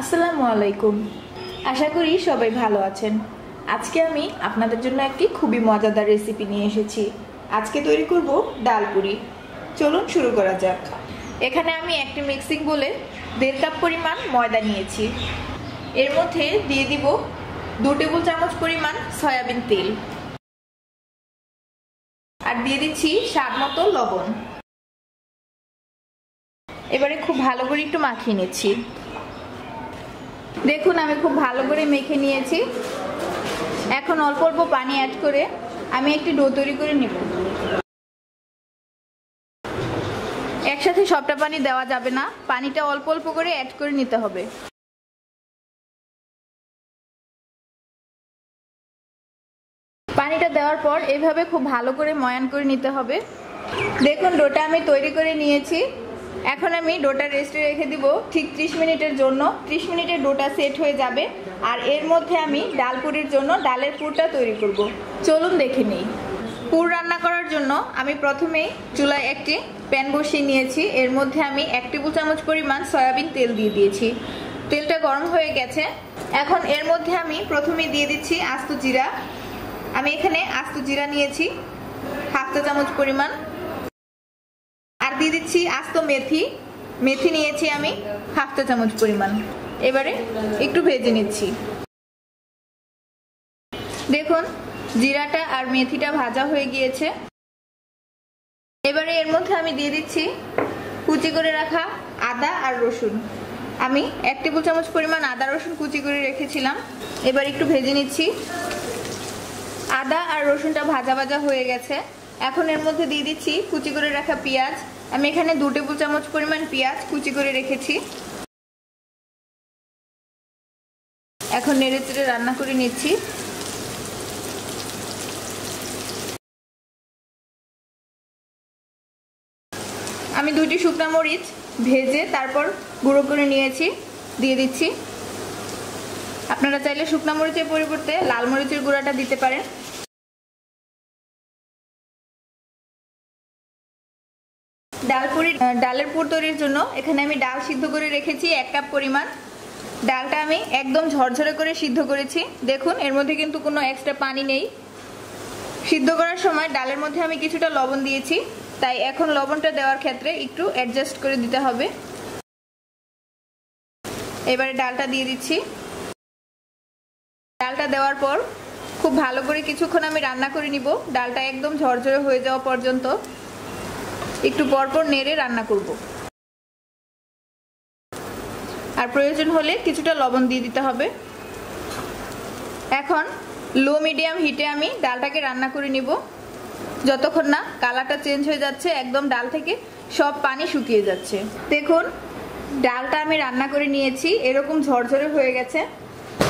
আসসালামু আলাইকুম। আশা করি সবাই ভালো আছেন। আজকে আমি আপনাদের জন্য একটি খুবই মজাদার রেসিপি নিয়ে এসেছি। আজকে তৈরি করব ডাল পুরি। চলুন শুরু করা যাক। এখানে আমি একটি মিক্সিং বলে দেড় কাপ পরিমাণ ময়দা নিয়েছি। এর মধ্যে দিয়ে দিব দু টেবিল চামচ পরিমাণ সয়াবিন তেল। আর দিয়ে দিচ্ছি স্বাদ মতো লবণ। এবারে খুব ভালো করে একটু মাখিয়ে নিচ্ছি। দেখুন, আমি খুব ভালো করে মেখে নিয়েছি। এখন অল্প অল্প পানি অ্যাড করে আমি একটি ডো তৈরি করে নেব। একসাথে সবটা পানি দেওয়া যাবে না, পানিটা অল্প অল্প করে অ্যাড করে নিতে হবে। পানিটা দেওয়ার পর এভাবে খুব ভালো করে ময়ান করে নিতে হবে। দেখুন ডোটা আমি তৈরি করে নিয়েছি। এখন আমি ডোটা রেস্টে রেখে দিব, ঠিক ত্রিশ মিনিটের জন্য। ত্রিশ মিনিটে ডোটা সেট হয়ে যাবে, আর এর মধ্যে আমি ডাল পুরির জন্য ডালের পুরটা তৈরি করব। চলুন দেখে নিই। পুর রান্না করার জন্য আমি প্রথমেই চুলায় একটি প্যান বসিয়ে নিয়েছি। এর মধ্যে আমি এক টেবিল চামচ পরিমাণ সয়াবিন তেল দিয়ে দিয়েছি। তেলটা গরম হয়ে গেছে। এখন এর মধ্যে আমি প্রথমে দিয়ে দিচ্ছি আস্ত জিরা। আমি এখানে আস্ত জিরা নিয়েছি, হাফ চা চামচ পরিমাণ মেথি মেথি নিয়েছি আমি, হাফ চা চামচ পরিমাণ। এবারে একটু ভেজে নিচ্ছি। দেখুন, জিরাটা আর মেথিটা ভাজা হয়ে গিয়েছে। এবারে এর মধ্যে আমি দিয়ে দিচ্ছি কুচি করে রাখা আদা আর রসুন। আমি এক টেবিল চামচ পরিমাণ আদা রসুন কুচি করে রেখেছিলাম। এবার একটু ভেজে নিচ্ছি। আদা আর রসুনটা ভাজা ভাজা হয়ে গেছে। এখন এর মধ্যে দিয়ে দিচ্ছি কুচি করে রাখা পেঁয়াজ আমি এখানে দু টেবিল চামচ পরিমাণ পেঁয়াজ কুচি করে রেখেছি। এখন নেড়ে চেড়ে রান্না করে নিচ্ছি। আমি দুইটি শুকনা মরিচ ভেজে তারপর গুঁড়ো করে নিয়েছি, দিয়ে দিচ্ছি। আপনারা চাইলে শুকনা মরিচের পরিবর্তে লাল মরিচের গুঁড়াটা দিতে পারেন। ডাল পুরি ডালের পুর তৈরির জন্য এখানে আমি ডাল সিদ্ধ করে রেখেছি এক কাপ পরিমাণ। ডালটা আমি একদম ঝরঝরে করে সিদ্ধ করেছি। দেখুন, এর মধ্যে কিন্তু কোনো এক্সট্রা পানি নেই। সিদ্ধ করার সময় ডালের মধ্যে আমি কিছুটা লবণ দিয়েছি। তাই এখন লবণটা দেওয়ার ক্ষেত্রে একটু অ্যাডজাস্ট করে দিতে হবে। এবারে ডালটা দিয়ে দিচ্ছি। ডালটা দেওয়ার পর খুব ভালো করে কিছুক্ষণ আমি রান্না করে নিব। ডালটা একদম ঝরঝরে হয়ে যাওয়া পর্যন্ত। একটু পরপর নেড়ে রান্না করব। আর প্রয়োজন হলে কিছুটা লবণ দিয়ে দিতে হবে। এখন লো মিডিয়াম হিটে আমি ডালটাকে রান্না করে নিব। যতক্ষণ না কালারটা চেঞ্জ হয়ে যাচ্ছে, একদম ডাল থেকে সব পানি শুকিয়ে যাচ্ছে। দেখুন, ডালটা আমি রান্না করে নিয়েছি, এরকম ঝরঝরে হয়ে গেছে।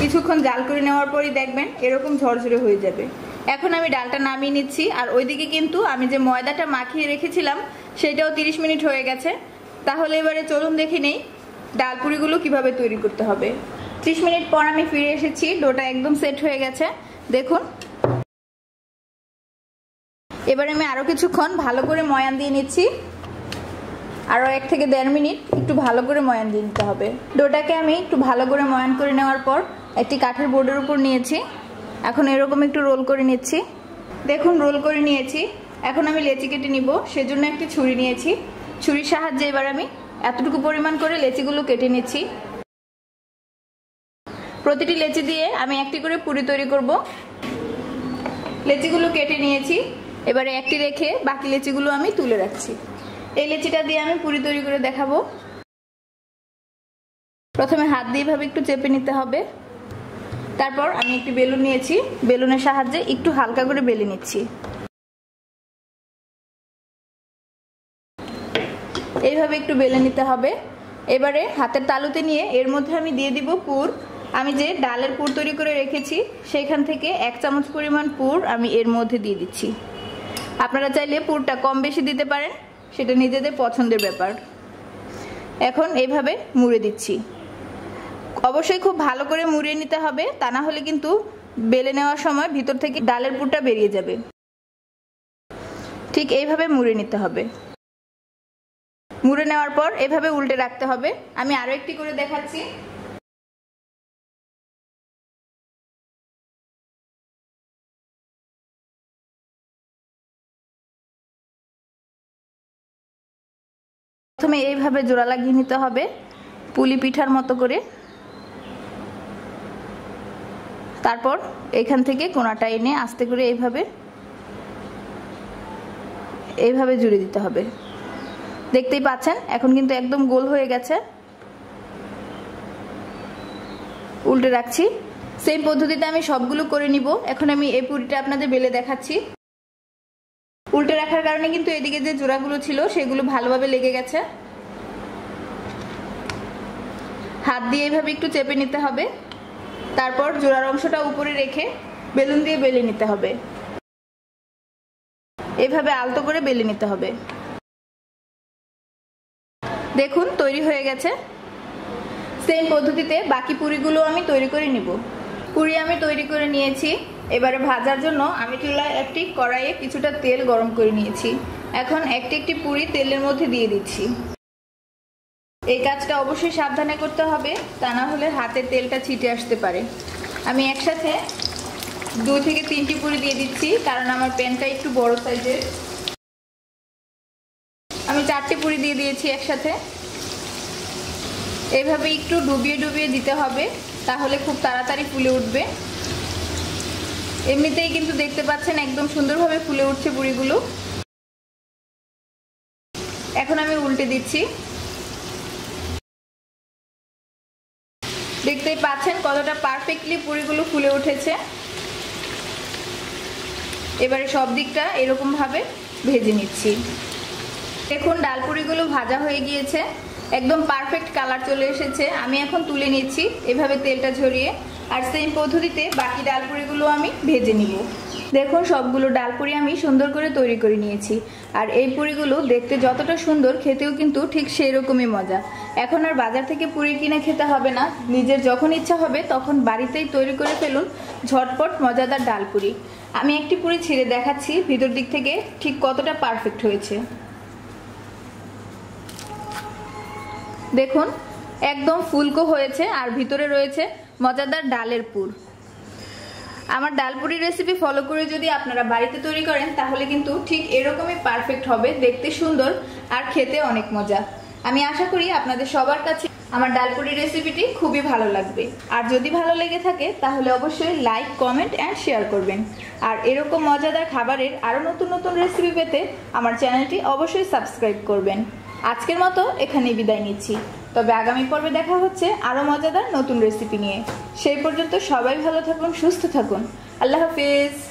কিছুক্ষণ জাল করে নেওয়ার পরই দেখবেন এরকম ঝরঝরে হয়ে যাবে। এখন আমি ডালটা নামিয়ে নিচ্ছি, আর ওইদিকে কিন্তু আমি যে ময়দাটা মাখিয়ে রেখেছিলাম সেটাও 30 মিনিট হয়ে গেছে। তাহলে এবারে চলুন দেখে নেই ডাল পুরিগুলো কীভাবে তৈরি করতে হবে। 30 মিনিট পর আমি ফিরে এসেছি, ডোটা একদম সেট হয়ে গেছে। দেখুন। এবার আমি আরও কিছুক্ষণ ভালো করে ময়ান দিয়ে নিচ্ছি। আরও এক থেকে দেড় মিনিট একটু ভালো করে ময়ান দিয়ে নিতে হবে। ডোটাকে আমি একটু ভালো করে ময়ান করে নেওয়ার পর একটি কাঠের বোর্ডের উপর নিয়েছি। এখন এরকম একটু রোল করে নিচ্ছি। দেখুন, রোল করে নিয়েছি। এখন আমি লেচি কেটে নিব, সেজন্য একটি ছুরি নিয়েছি। ছুরির সাহায্যে এবার আমি এতটুকু পরিমাণ করে লেচিগুলো কেটে নিচ্ছি। প্রতিটি লেচি দিয়ে আমি একটি করে পুরি তৈরি করব। লেচিগুলো কেটে নিয়েছি, এবারে একটি রেখে বাকি লেচিগুলো আমি তুলে রাখছি। এই লেচিটা দিয়ে আমি পুরি তৈরি করে দেখাবো। প্রথমে হাত দিয়ে ভাবে একটু চেপে নিতে হবে। তারপর আমি একটি বেলুন নিয়েছি, বেলুনের সাহায্যে একটু হালকা করে বেলে নিচ্ছি। এইভাবে একটু বেলে নিতে হবে। এবারে হাতের তালুতে নিয়ে এর মধ্যে আমি দিয়ে দিব পুর। আমি যে ডালের পুর তৈরি করে রেখেছি, সেখান থেকে এক চামচ পরিমাণ পুর আমি এর মধ্যে দিয়ে দিচ্ছি। আপনারা চাইলে পুরটা কম বেশি দিতে পারেন, সেটা নিজেদের পছন্দের ব্যাপার। এখন এইভাবে মুড়ে দিচ্ছি। অবশ্যই খুব ভালো করে মুড়িয়ে নিতে হবে, তা না হলে কিন্তু বেলে নেওয়ার সময় ভিতর থেকে ডালের পুরটা বেরিয়ে যাবে। ঠিক এইভাবে মুড়ে নিতে হবে। মুড়ে নেওয়ার পর এভাবে উল্টে রাখতে হবে। আমি আরও একটি করে দেখাচ্ছি। প্রথমে এইভাবে জোড়া লাগিয়ে নিতে হবে, পুলি পিঠার মতো করে। তারপর এখান থেকে কোনাটা এনে আস্তে করে এইভাবে এইভাবে জুড়ে দিতে হবে। দেখতেই পাচ্ছেন, এখন কিন্তু একদম গোল হয়ে গেছে। উল্টে রাখছি। সেম পদ্ধতিতে আমি সবগুলো করে নিব। এখন আমি এই পুরিটা আপনাদের বেলে দেখাচ্ছি। উল্টে রাখার কারণে কিন্তু এদিকে যে জোড়াগুলো ছিল, সেগুলো ভালোভাবে লেগে গেছে। হাত দিয়ে এইভাবে একটু চেপে নিতে হবে। তারপর জোড়ার অংশটা উপরে রেখে বেলুন দিয়ে বেলে নিতে হবে। এভাবে আলতো করে বেলে নিতে হবে। দেখুন, তৈরি হয়ে গেছে। সেম পদ্ধতিতে বাকি পুরিগুলো আমি তৈরি করে নিব। পুরি আমি তৈরি করে নিয়েছি। এবারে ভাজার জন্য আমি চুলায় একটি কড়াইয়ে কিছুটা তেল গরম করে নিয়েছি। এখন একটি একটি পুরি তেলের মধ্যে দিয়ে দিচ্ছি। এই কাজটা অবশ্যই সাবধানে করতে হবে, তা না হলে হাতে তেলটা ছিটে আসতে পারে। আমি একসাথে দুই থেকে তিনটি পুরি দিয়ে দিচ্ছি, কারণ আমার প্যানটা একটু বড় সাইজের। চারটি পুরি দিয়ে দিয়েছি একসাথে। এইভাবে একটু ডুবিয়ে ডুবিয়ে দিতে হবে, তাহলে খুব তাড়াতাড়ি ফুলে উঠবে। এমনিতেই কিন্তু দেখতে পাচ্ছেন একদম সুন্দরভাবে ফুলে উঠছে পুরিগুলো। এখন আমি উল্টে দিচ্ছি। দেখতেই পাচ্ছেন কতটা পারফেক্টলি পুরিগুলো ফুলে উঠেছে। এবারে সব দিকটা এরকমভাবে ভেজে নিচ্ছি। দেখুন, ডালপুরিগুলো ভাজা হয়ে গিয়েছে। একদম পারফেক্ট কালার চলে এসেছে। আমি এখন তুলে নিচ্ছি, এভাবে তেলটা ঝরিয়ে। আর সেম পদ্ধতিতে বাকি ডালপুরিগুলো আমি ভেজে নিব। দেখুন, সবগুলো ডালপুরি আমি সুন্দর করে তৈরি করে নিয়েছি। আর এই পুরিগুলো দেখতে যতটা সুন্দর, খেতেও কিন্তু ঠিক সেই রকমই মজা। এখন আর বাজার থেকে পুরি কিনে খেতে হবে না। নিজের যখন ইচ্ছা হবে, তখন বাড়িতেই তৈরি করে ফেলুন ঝটপট মজাদার ডালপুরি। আমি একটি পুরি ছিঁড়ে দেখাচ্ছি, ভিতর দিক থেকে ঠিক কতটা পারফেক্ট হয়েছে। দেখুন, একদম ফুলকো হয়েছে আর ভিতরে রয়েছে মজাদার ডালের পুর। আমার ডালপুরি রেসিপি ফলো করে যদি আপনারা বাড়িতে তৈরি করেন, তাহলে কিন্তু ঠিক এরকমই পারফেক্ট হবে, দেখতে সুন্দর আর খেতে অনেক মজা। আমি আশা করি আপনাদের সবার কাছে আমার ডালপুরি রেসিপিটি খুবই ভালো লাগবে। আর যদি ভালো লেগে থাকে, তাহলে অবশ্যই লাইক কমেন্ট অ্যান্ড শেয়ার করবেন। আর এরকম মজাদার খাবারের আরও নতুন নতুন রেসিপি পেতে আমার চ্যানেলটি অবশ্যই সাবস্ক্রাইব করবেন। আজকের মতো এখানেই বিদায় নিচ্ছি। তবে আগামী পর্বে দেখা হচ্ছে আরও মজাদার নতুন রেসিপি নিয়ে। সেই পর্যন্ত সবাই ভালো থাকুন, সুস্থ থাকুন। আল্লাহ হাফিজ।